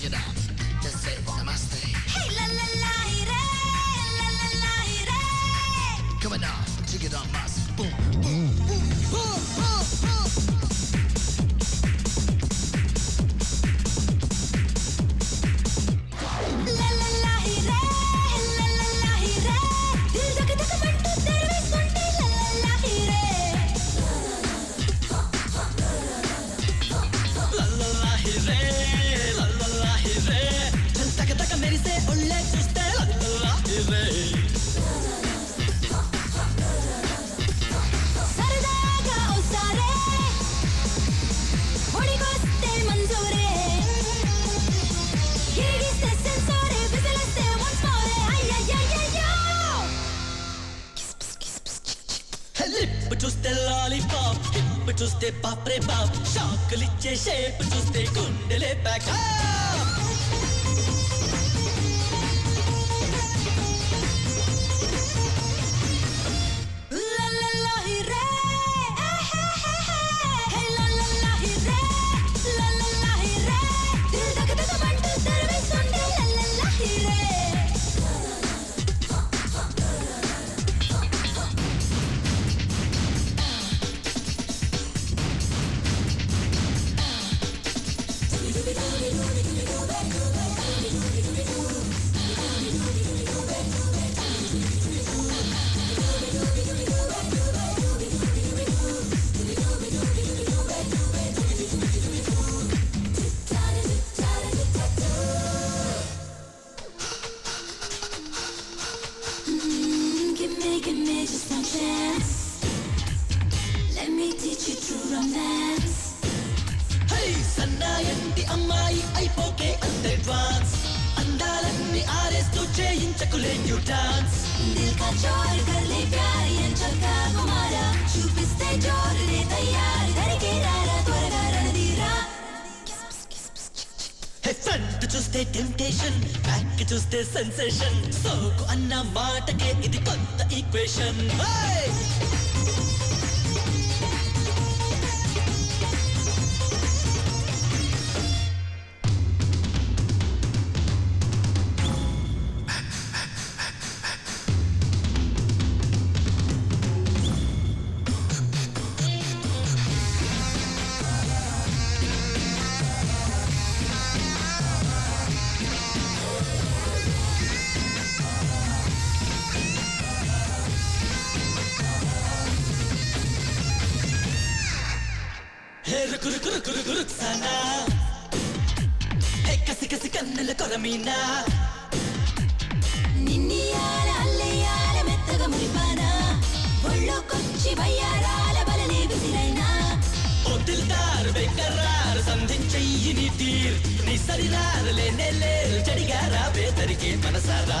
sing it out. Just say namaste. Hey, la la la, ire, la la la, ire. Coming on, take it on my spoon. Boom, boom, boom, boom, boom. boom. చూస్తే lollipop hip చూస్తే పాప్రే pop షాకులిచ్చే shape చూస్తే గుండెలే pack just don't dance. Let me teach you true romance. Hey, సన్నాయంటి అమ్మాయి అయిపోకే అంత advance అందాలన్నీ ఆరేస్తూ చేయించకులే యూ డాన్స్ దిల్ కా జోర్ కర్ లే చూస్తే టెంప్టేషన్ బ్యాక్ చూస్తే సెన్సేషన్ సోకు అన్న మాటకే ఇది కొత్త ఈక్వేషన్ రుకు రుకు రుకు రుకు రుక్సానా హే కసి కసి కన్నుల కొరమీనా నిన్నియాల అల్లెయ్యాల మెత్తగా మురిపానా. ఒళ్ళోకొచ్చి వయ్యారాల బలలే విసిరైనా. ఓ దిల్దార్ బెకరార్ సంధించెయ్యి నీ తీర్. నీ సరినార్ లేనే లేరు చెడిగా రాబే తరిగే మనసారా.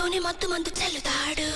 తోనే మత్తు మందు చల్లుతాడు.